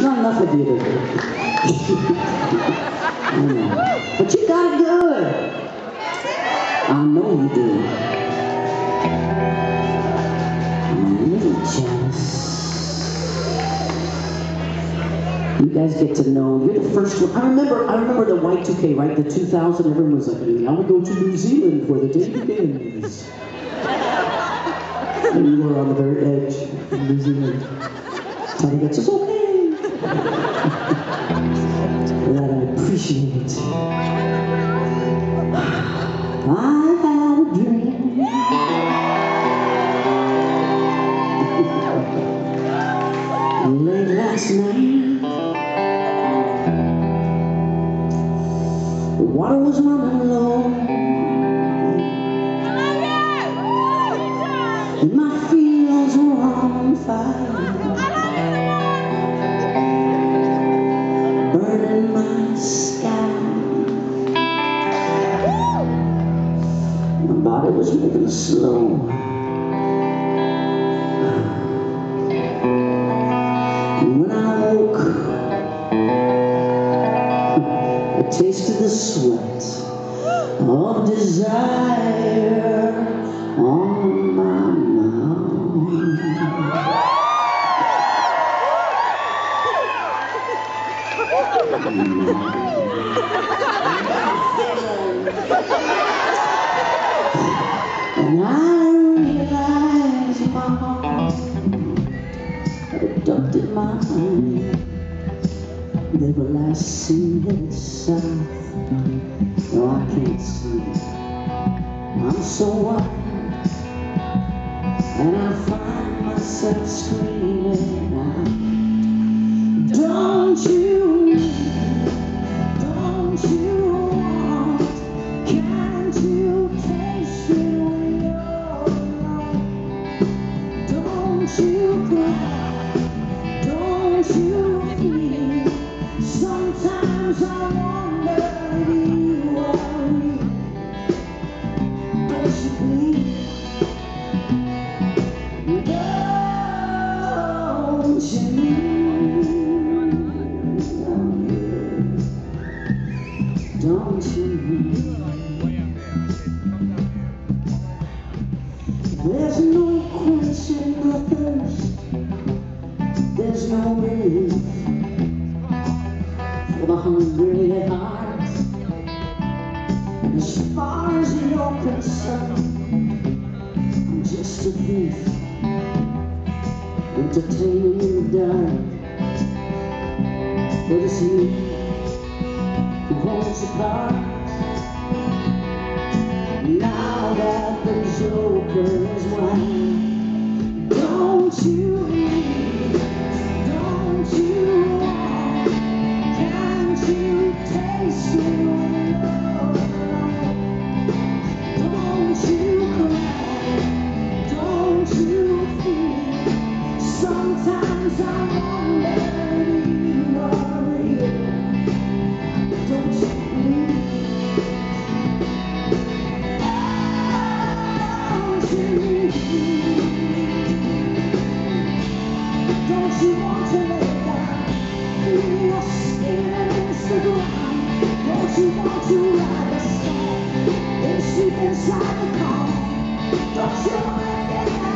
There's not enough of you to Mm. But you got it good. I know you do. I'm a little jealous. You guys get to know. You're the first one. I remember. I remember the Y2K, right? The 2000. Everyone was like, "I would go to New Zealand for the day begins." and you were on the very edge of New Zealand. Tony gets us okay. That I appreciate. I had a. Late last night, water was running low, my fields were on fire, sky. My body was moving slow. And I realized my heart abducted my mind. They last seen headed south. No, I can't see. I'm so wild. And I find myself screaming Don't you? There's no quenching the thirst. There's no relief for the hungry heart. As far as you're concerned, I'm just a thief, entertaining in the dark. But it's you who you want to get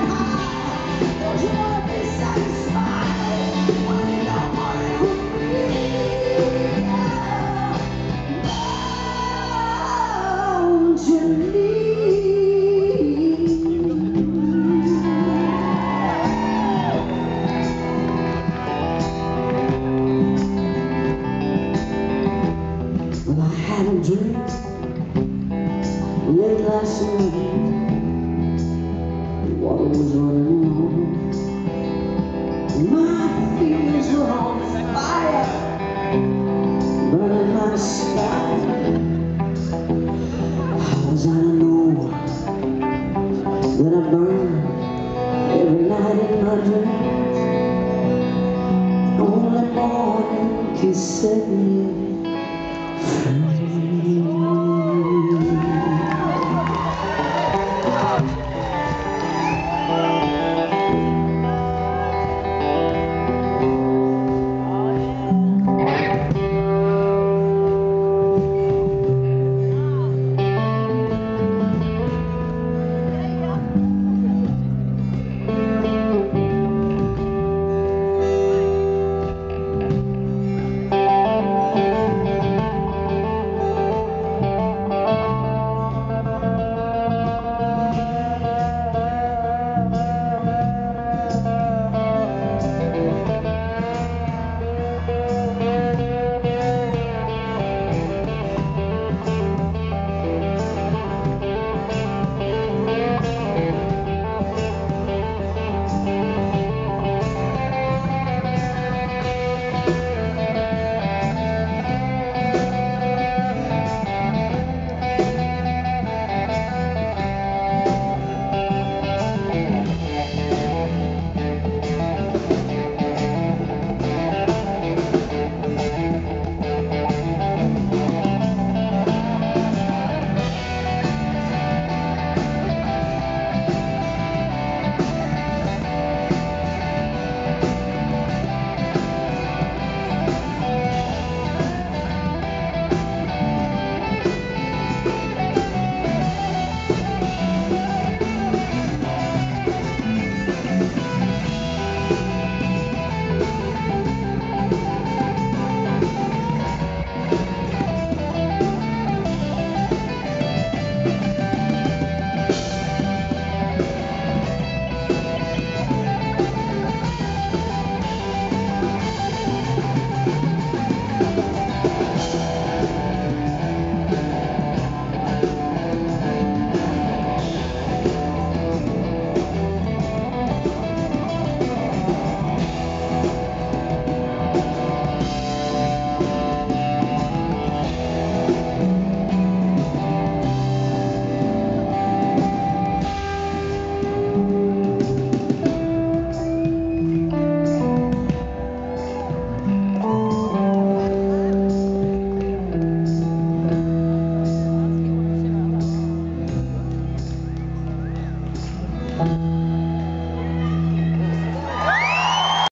I had a dream late last night. The water was running low. My feelings were on fire, burning my sky. How was I to know that I burn every night in my dreams? Only morning can set me